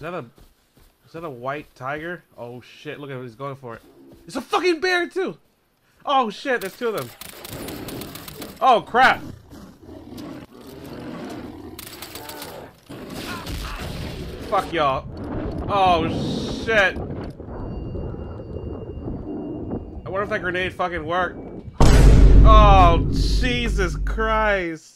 Is that a is that a white tiger? Oh shit, look at him, he's going for it. It's a fucking bear too! Oh shit, there's two of them. Oh crap! Fuck y'all. Oh shit. I wonder if that grenade fucking worked. Oh, Jesus Christ.